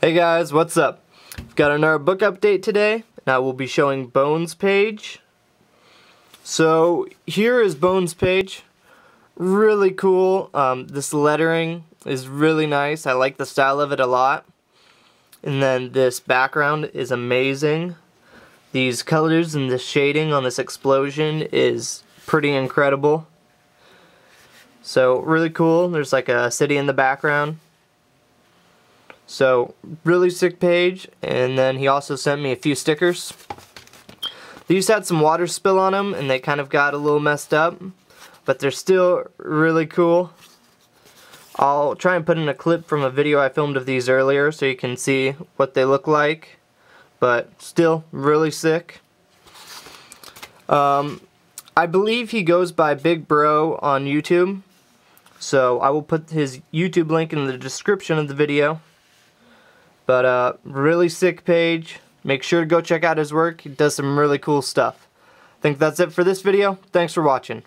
Hey guys, what's up? I've got another book update today, and I will be showing Bones Page. So, here is Bones Page. Really cool. Um, this lettering is really nice. I like the style of it a lot. And then this background is amazing. These colors and the shading on this explosion is pretty incredible. So, really cool. There's like a city in the background. So, really sick page, and then he also sent me a few stickers. These had some water spill on them, and they kind of got a little messed up, but they're still really cool. I'll try and put in a clip from a video I filmed of these earlier so you can see what they look like, but still really sick. Um, I believe he goes by Big Bro on YouTube, so I will put his YouTube link in the description of the video. But uh, really sick page. Make sure to go check out his work. He does some really cool stuff. I think that's it for this video. Thanks for watching.